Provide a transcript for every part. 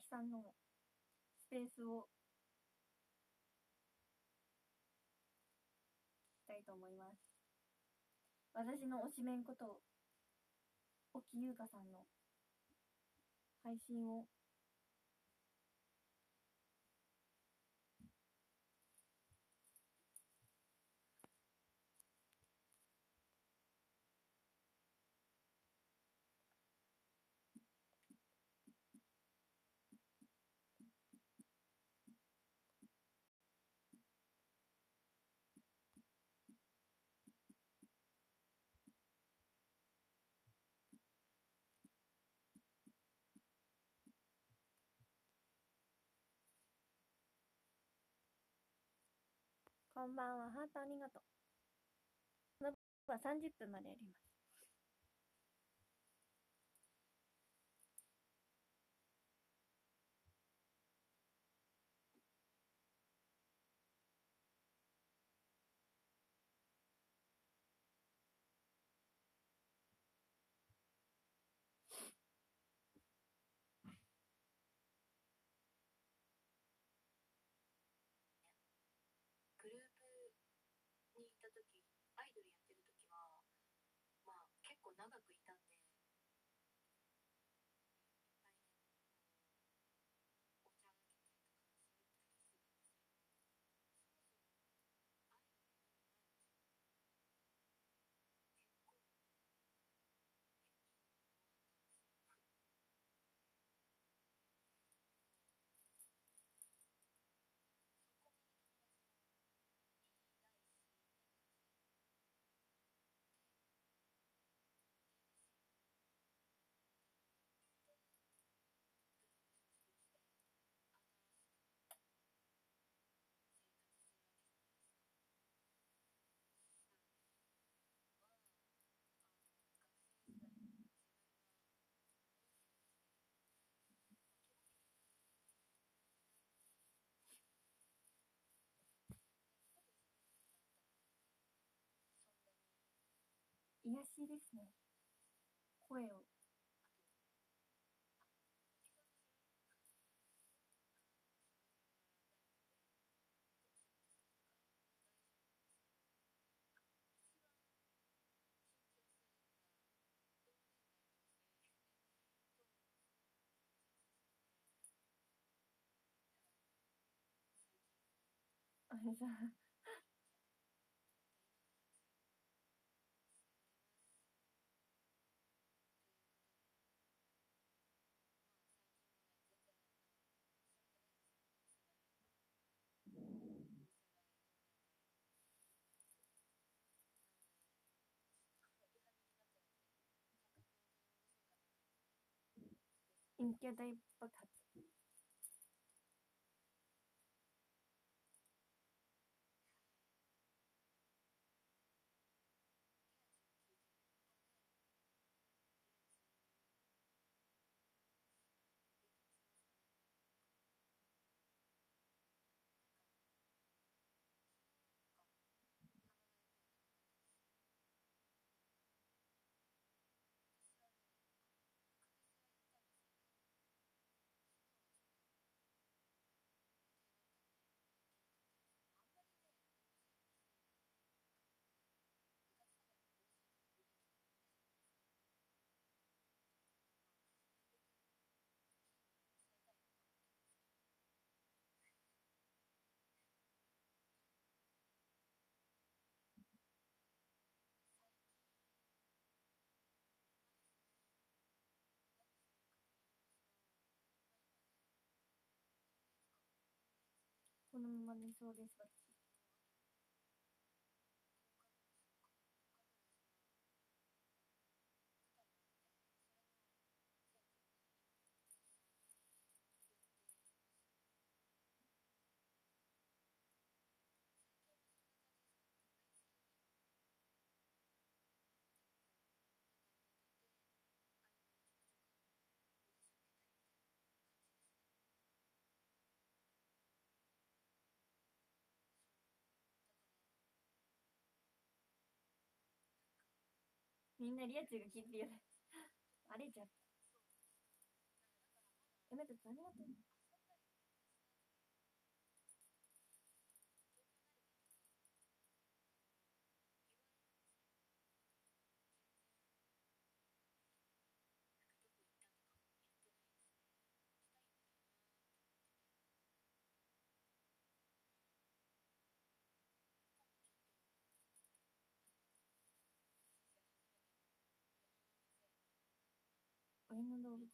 木さんのスペースを聞きたいと思います。私の推しメンこと沖優香さんの配信をこんばんは、ハートありがとう。この部は30分までやります。時アイドルやってる時はまあ結構長くいたんで癒しですね。声を。あれさ。陰キャ మనం మిమ్మల్ని శోధించవచ్చు みんなリア充が聞いてるよ。あれじゃん。え、なんかつありがとう。天天都是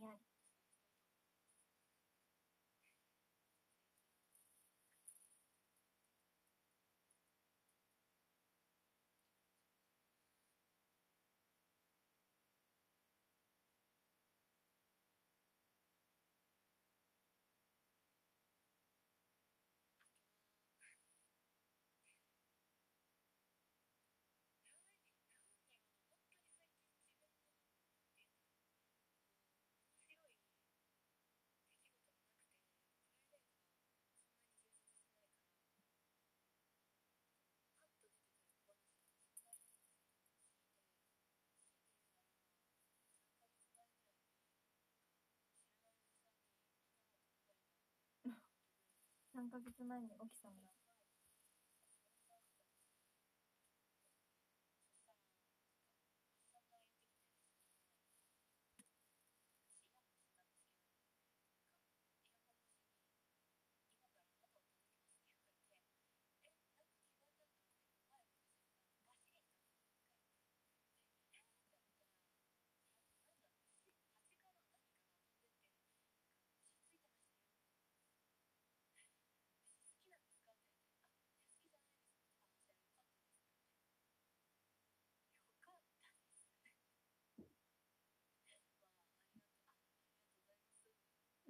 や3ヶ月前に沖さんが。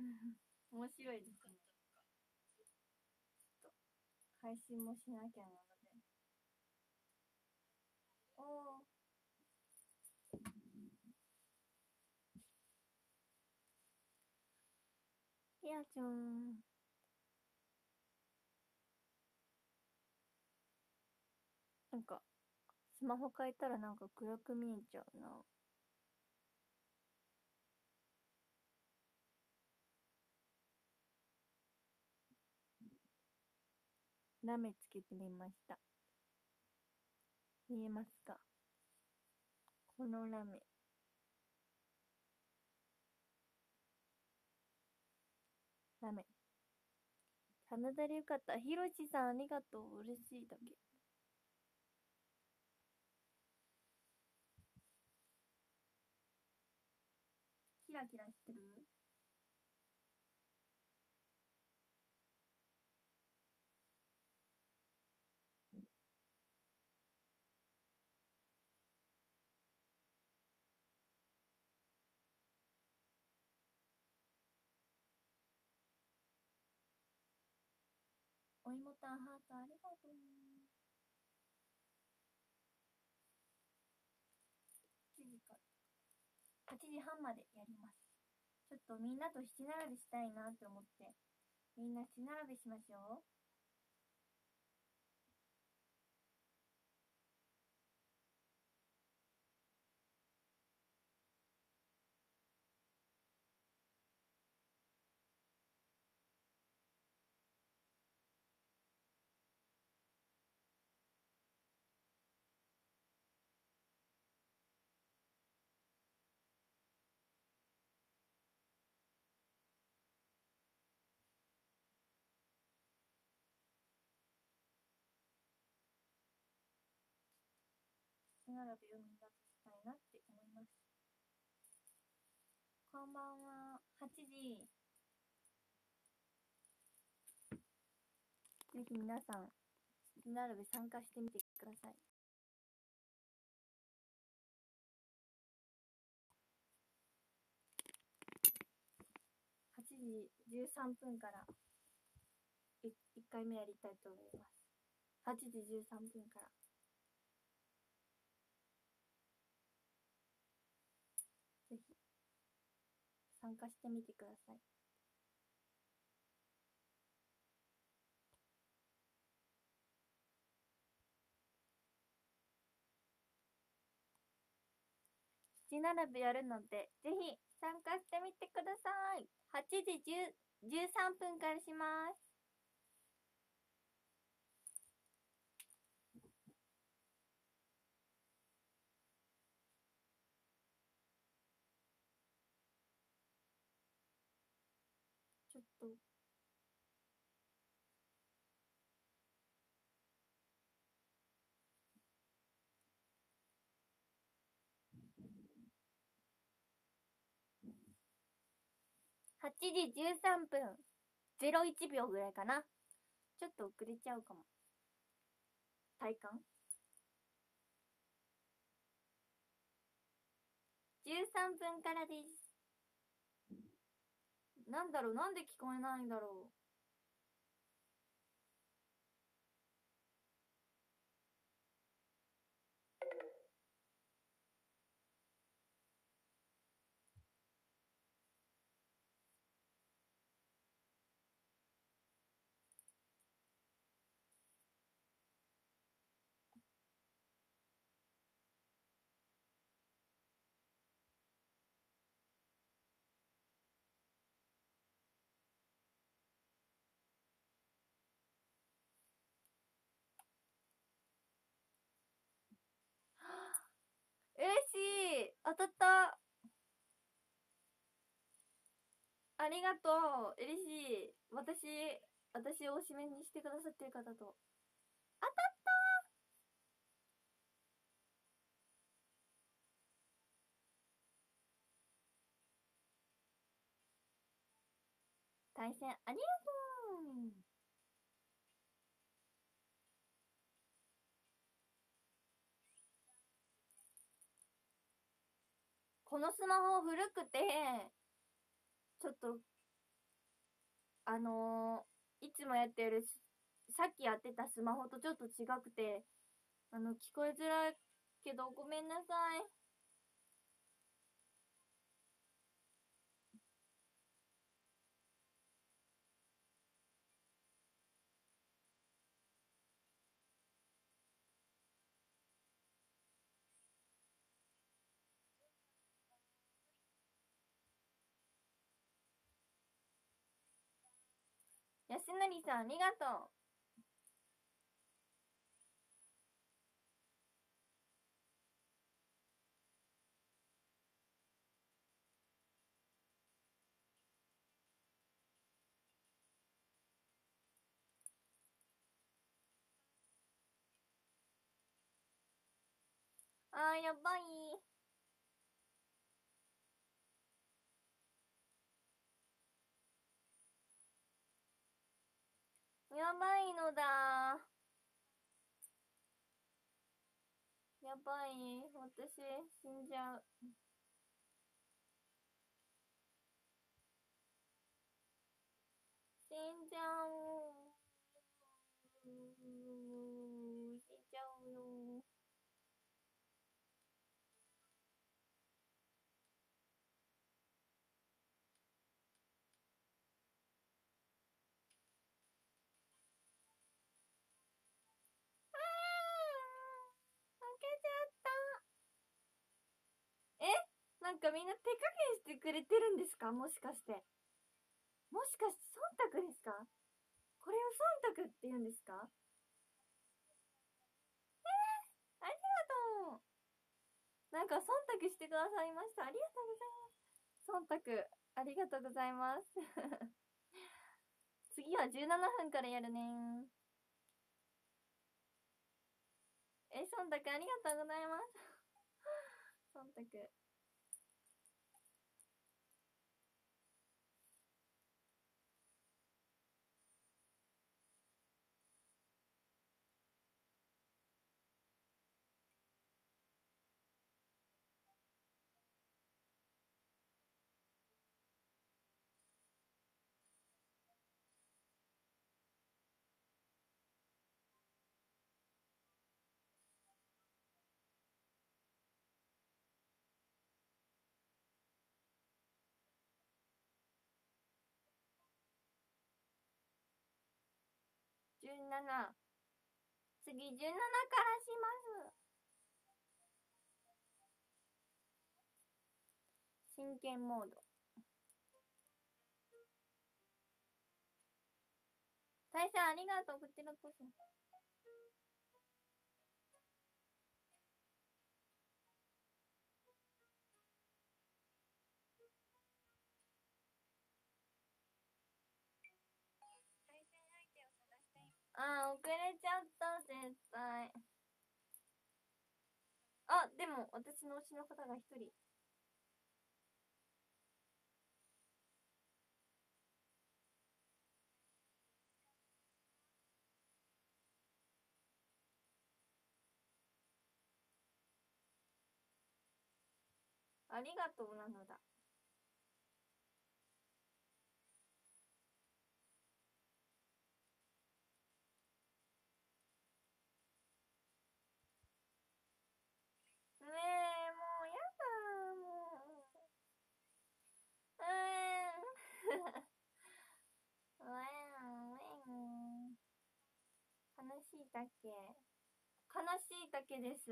面白いですね。ちょっと、配信もしなきゃなので。おー。ひやちゃん。なんか、スマホ変えたらなんか暗く見えちゃうな。ラメつけてみました。見えますか？このラメ。ラメ。真田でよかった。ひろしさんありがとう。嬉しいだけ。キラキラしてるおいもたんハートありがとう。8時から。8時半までやります。ちょっとみんなと七並べしたいなって思って。みんな七並べしましょう。並べをみんなとしたいなって思います。こんばんは。8時。ぜひ皆さん、七並べ参加してみてください。8時13分から1回目やりたいと思います。8時13分から。参加してみてください。七並べやるので、ぜひ参加してみてください。8時10 13分からします。ちょっと。8時13分01秒ぐらいかな。ちょっと遅れちゃうかも。体感 ?13 分からです。なんだろうなんで聞こえないんだろう嬉しい当たった。ありがとう。嬉しい。私、私をおしめにしてくださってる方と。当たった。対戦ありがとう。このスマホ古くて、ちょっと、あのー、いつもやってる、さっきやってたスマホとちょっと違くて、あの、聞こえづらいけどごめんなさい。すなりさん、ありがとう。あー、やばい。やばいのだ。やばい。私、死んじゃう。死んじゃう。なんかみんな手加減してくれてるんですか？もしかして。もしかして忖度ですか？これを忖度って言うんですか？えー、ありがとう。なんか忖度してくださいました。ありがとうございます。忖度、ありがとうございます。次は17分からやるねえ、忖度ありがとうございます。ったく。17。次17からします。真剣モード。大佐ありがとう、こちらこそ。あー、遅れちゃった、絶対。あ、でも、私の推しの方が一人。ありがとうなのだ。ねえ、もうやだ、もう。うーん。うわん、うわん。悲しいたけ。悲しいたけです。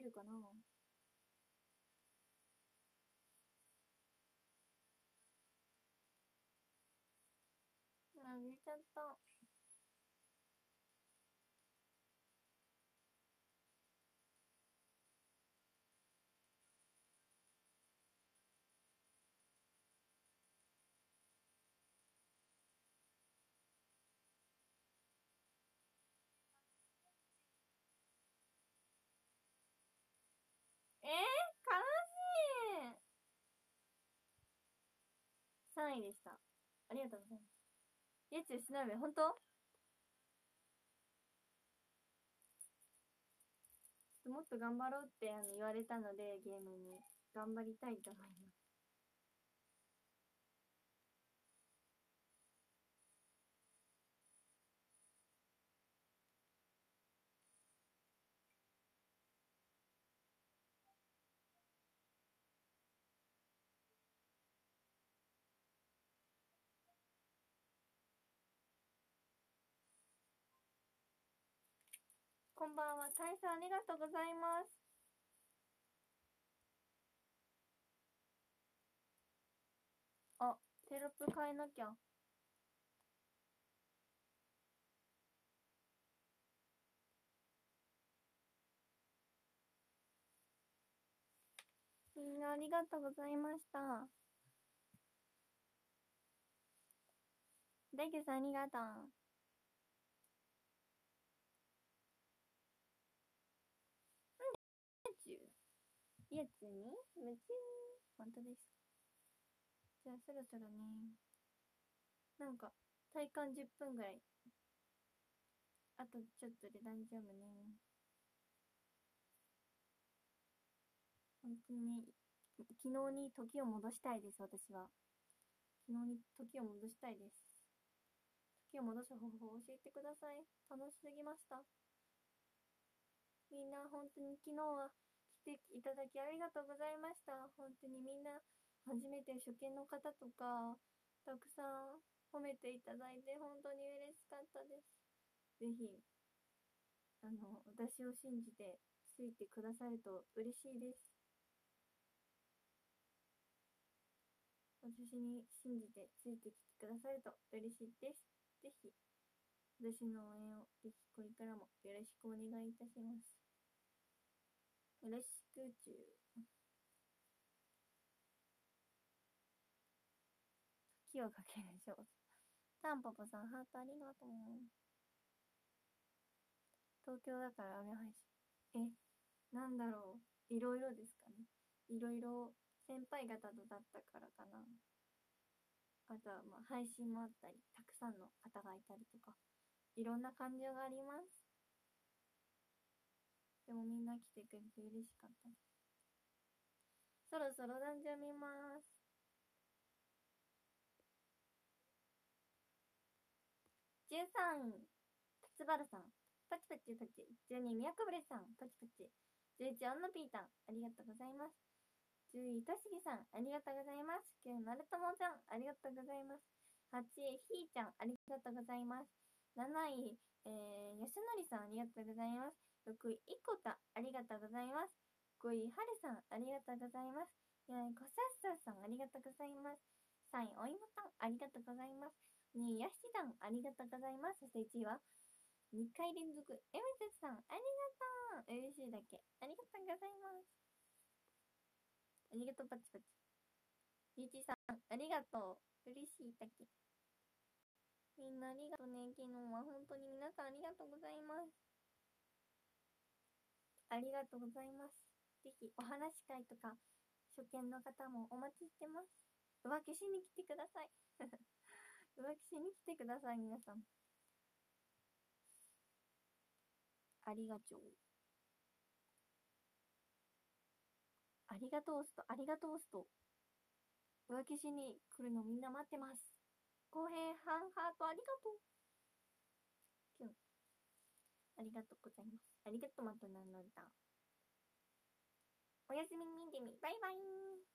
勝てるかな？あげちゃった。!3 位でした。ありがとうございます。やつしなべ、本当？もっと頑張ろうってあの言われたので、ゲームに。頑張りたいと思います。こんばんは。大佐ありがとうございます。あ、テロップ変えなきゃ。みんなありがとうございました。大家さんありがとう。やつに夢中。本当です。じゃあそろそろねなんか体感10分ぐらい。あとちょっとで大丈夫ね。本当に昨日に時を戻したいです私は。昨日に時を戻したいです。時を戻す方法を教えてください。楽しすぎました。みんな本当に。昨日は来ていただきありがとうございました。本当にみんな初めて初見の方とかたくさん褒めていただいて本当に嬉しかったです。ぜひあの私を信じてついてくださると嬉しいです。私に信じてついてきてくださると嬉しいです。ぜひ、私の応援をぜひこれからもよろしくお願いいたします。よろしくちゅう。時をかける少女。タンポポさん、ハートありがとう。東京だから雨配信。え、なんだろう。い。ろい。ろですかね。い。ろい。ろ先輩方とだったからかな。あとはまあ配信もあったり、たくさんの方がい。たりとか、い。ろんな感情があります。でもみんな来てくれて嬉しかった。そろそろダンジョン見ます。13、辰原さん、パチパチパチ、12、宮古ブレさん、パチパチ、11、オンノピータン、ありがとうございます。10位、としぎさん、ありがとうございます。9位、なるともちゃん、ありがとうございます。8位、ひーちゃん、ありがとうございます。7位、えー、やすのりさん、ありがとうございます。6位、いこた、ありがとうございます。5位、はるさん、ありがとうございます。4位、こさっささん、ありがとうございます。3位、おいもたん、ありがとうございます。2位、やしだん、ありがとうございます。そして1位は、2回連続、えめてつさん、ありがとう嬉しいだけ。ありがとうございます。ありがとう、パチパチ。ゆうちさん、ありがとう。嬉しいだけ。みんなありがとうね。昨日は本当に皆さんありがとうございます。ありがとうございます。ぜひ、お話し会とか、初見の方もお待ちしてます。浮気しに来てください。浮気しに来てください、皆さん。ありがとう。ありがとうスト、ありがとうスト。浮気しに来るのみんな待ってます。公平半ハートありがとう。ありがとうございます。ありがとうまとなのだ。おやすみみんでみ。バイバイ